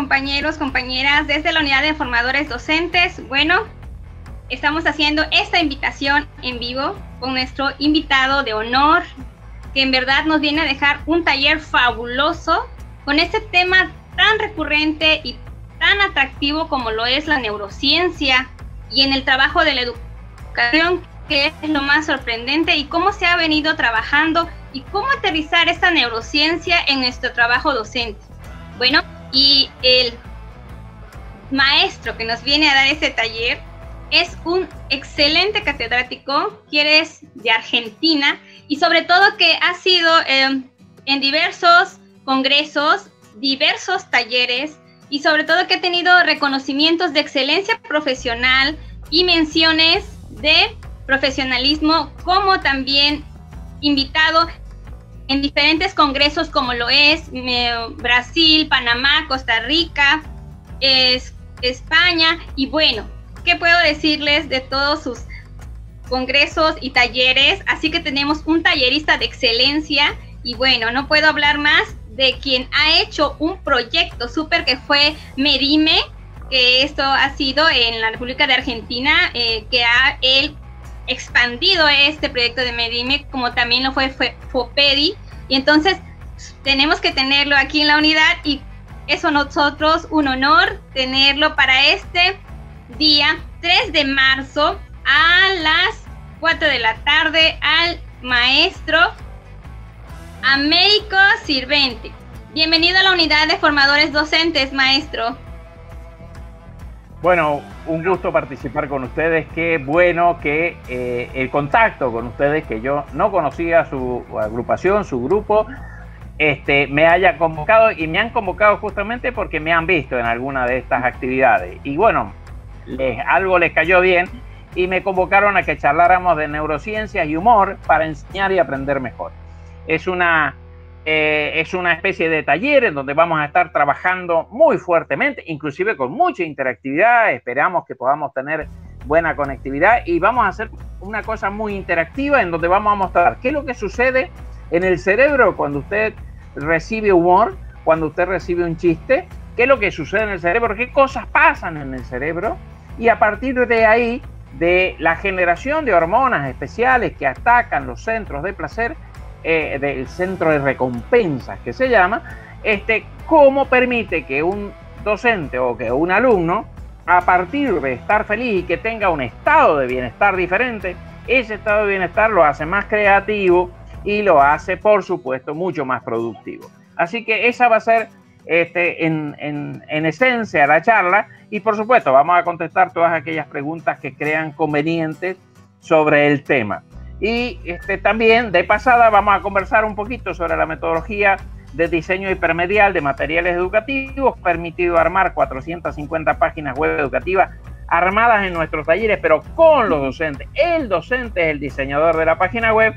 compañeros, compañeras desde la unidad de formadores docentes. Bueno, estamos haciendo esta invitación en vivo con nuestro invitado de honor, que en verdad nos viene a dejar un taller fabuloso con este tema tan recurrente y tan atractivo como lo es la neurociencia y en el trabajo de la educación, que es lo más sorprendente, y cómo se ha venido trabajando y cómo aterrizar esta neurociencia en nuestro trabajo docente. Bueno, y el maestro que nos viene a dar este taller es un excelente catedrático, que es de Argentina y sobre todo que ha sido eh, en diversos congresos, diversos talleres y sobre todo que ha tenido reconocimientos de excelencia profesional y menciones de profesionalismo como también invitado en diferentes congresos como lo es eh, Brasil, Panamá, Costa Rica, España y bueno, ¿qué puedo decirles de todos sus congresos y talleres? Así que tenemos un tallerista de excelencia y bueno, no puedo hablar más de quien ha hecho un proyecto súper que fue Medime, que esto ha sido en la República de Argentina, eh, que ha él expandido este proyecto de Medime, como también lo fue, Fopedi. Y entonces tenemos que tenerlo aquí en la unidad y eso nosotros un honor tenerlo para este día 3 de marzo a las 4 de la tarde al maestro Américo Sirvente. Bienvenido a la unidad de formadores docentes, maestro. Bueno, un gusto participar con ustedes. Qué bueno que eh, el contacto con ustedes, que yo no conocía su agrupación, su grupo, este, me haya convocado y me han convocado justamente porque me han visto en alguna de estas actividades. Y bueno, algo les cayó bien y me convocaron a que charláramos de neurociencias y humor para enseñar y aprender mejor. Es una eh, es una especie de taller en donde vamos a estar trabajando muy fuertemente, inclusive con mucha interactividad. Esperamos que podamos tener buena conectividad y vamos a hacer una cosa muy interactiva en donde vamos a mostrar qué es lo que sucede en el cerebro cuando usted recibe humor, cuando usted recibe un chiste, qué es lo que sucede en el cerebro, qué cosas pasan en el cerebro y a partir de ahí, de la generación de hormonas especiales que atacan los centros de placer, eh, del centro de recompensas que se llama, este, cómo permite que un docente o que un alumno, a partir de estar feliz y que tenga un estado de bienestar diferente, ese estado de bienestar lo hace más creativo y lo hace, por supuesto, mucho más productivo. Así que esa va a ser este, en, en, en, esencia la charla y por supuesto vamos a contestar todas aquellas preguntas que crean convenientes sobre el tema. Y este, también de pasada vamos a conversar un poquito sobre la metodología de diseño hipermedial de materiales educativos, permitido armar 450 páginas web educativas armadas en nuestros talleres, pero con los docentes. El docente es el diseñador de la página web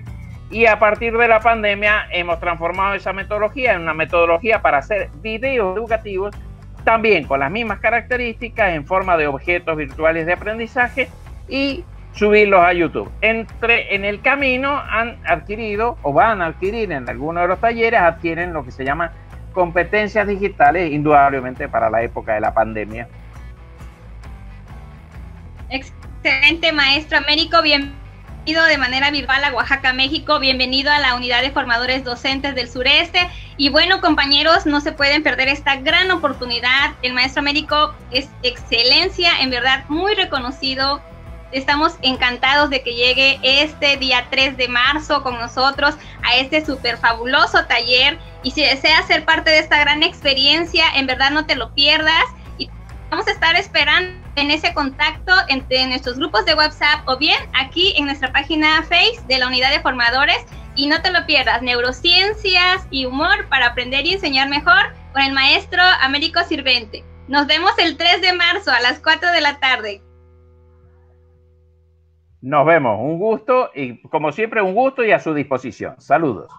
y a partir de la pandemia hemos transformado esa metodología en una metodología para hacer videos educativos, también con las mismas características en forma de objetos virtuales de aprendizaje y subirlos a YouTube. Entre, en el camino han adquirido o van a adquirir en algunos de los talleres, adquieren lo que se llama competencias digitales, indudablemente para la época de la pandemia. Excelente, maestro Américo. Bienvenido de manera virtual a Oaxaca, México. Bienvenido a la unidad de formadores docentes del sureste. Y bueno, compañeros, no se pueden perder esta gran oportunidad. El maestro Américo es excelencia, en verdad, muy reconocido Estamos encantados de que llegue este día 3 de marzo con nosotros a este súper fabuloso taller. Y si deseas ser parte de esta gran experiencia, en verdad no te lo pierdas. Y vamos a estar esperando en ese contacto entre nuestros grupos de WhatsApp o bien aquí en nuestra página Face de la unidad de formadores. Y no te lo pierdas, neurociencias y humor para aprender y enseñar mejor con el maestro Américo Sirvente. Nos vemos el 3 de marzo a las 4 de la tarde. Nos vemos, un gusto y como siempre un gusto y a su disposición. Saludos.